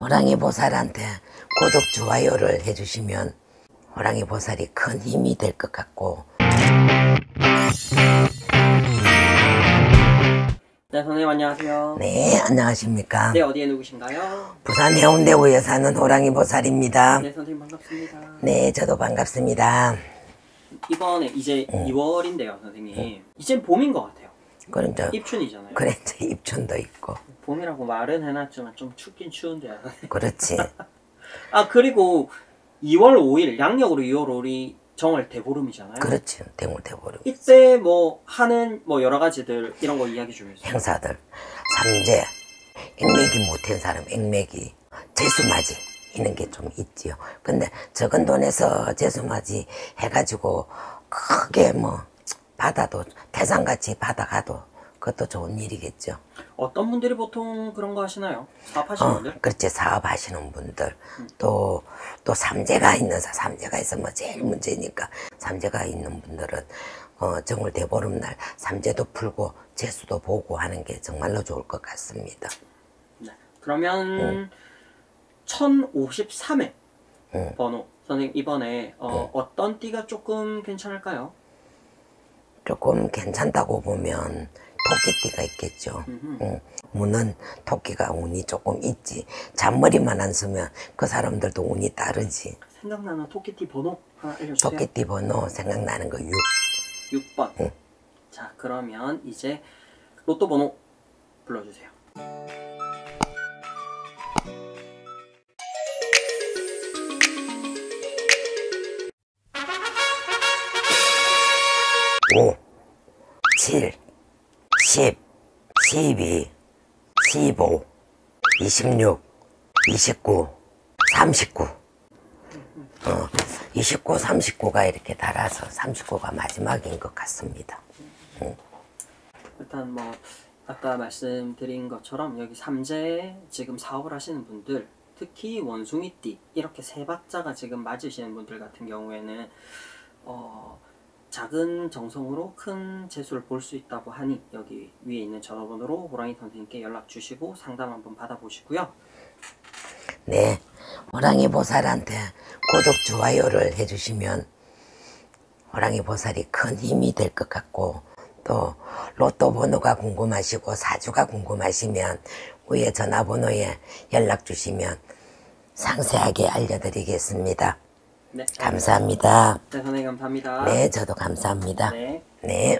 호랑이 보살한테 구독, 좋아요를 해주시면 호랑이 보살이 큰 힘이 될 것 같고 네, 선생님 안녕하세요. 네 안녕하십니까 네, 어디에 누구신가요? 부산 해운대구에 사는 호랑이 보살입니다 네, 선생님 반갑습니다. 네 저도 반갑습니다 이번에 이제 어. 2월인데요, 선생님. 이젠 봄인 것 같아요. 그런 저 입춘이잖아요. 그래 저 입춘도 있고 봄이라고 말은 해놨지만 좀 춥긴 추운데요. 그렇지. 아, 그리고 2월 5일, 양력으로 2월 5일이 정월 대보름이잖아요. 그렇지. 대물대보름. 이때 뭐 하는 뭐 여러 가지들 이런 거 이야기 좀 해주세요. 행사들. 삼재. 액매기 못한 사람 액매기. 재수맞이 이런 게 좀 있지요. 근데 적은 돈에서 재수맞이 해가지고 크게 뭐 받아도 대상같이 받아가도 그것도 좋은 일이겠죠 어떤 분들이 보통 그런 거 하시나요? 사업하시는 어, 분들? 그렇지 사업하시는 분들 또또 삼재가 있는 사 삼재가 있으면 뭐 제일 문제니까 삼재가 있는 분들은 어, 정월 대보름날 삼재도 풀고 재수도 보고 하는 게 정말로 좋을 것 같습니다. 네. 그러면 1053회 응. 번호 선생님 이번에 어, 어떤 띠가 조금 괜찮을까요? 조금 괜찮다고 보면 토끼띠가 있겠죠. 응. 무는 토끼가 운이 조금 있지. 잔머리만 안 쓰면 그 사람들도 운이 따르지. 생각나는 토끼띠 번호 하나 알려주세요. 토끼띠 번호 생각나는 거 6. 6번. 응. 자 그러면 이제 로또 번호 불러주세요. 오, 7, 10, 12, 15, 26, 29, 39. 어, 29, 39가 이렇게 달아서 39가 마지막인 것 같습니다. 일단 뭐 아까 말씀드린 것처럼 여기 삼재 지금 사업을 하시는 분들 특히 원숭이띠 이렇게 세 박자가 지금 맞으시는 분들 같은 경우에는 어, 작은 정성으로 큰 재수를 볼 수 있다고 하니 여기 위에 있는 전화번호로 호랑이 선생님께 연락 주시고 상담 한번 받아보시고요. 네, 호랑이 보살한테 구독, 좋아요를 해주시면 호랑이 보살이 큰 힘이 될 것 같고 또 로또 번호가 궁금하시고 사주가 궁금하시면 위에 전화번호에 연락 주시면 상세하게 알려드리겠습니다. 네, 감사합니다. 네 선생님 감사합니다. 네, 저도 감사합니다. 네. 네.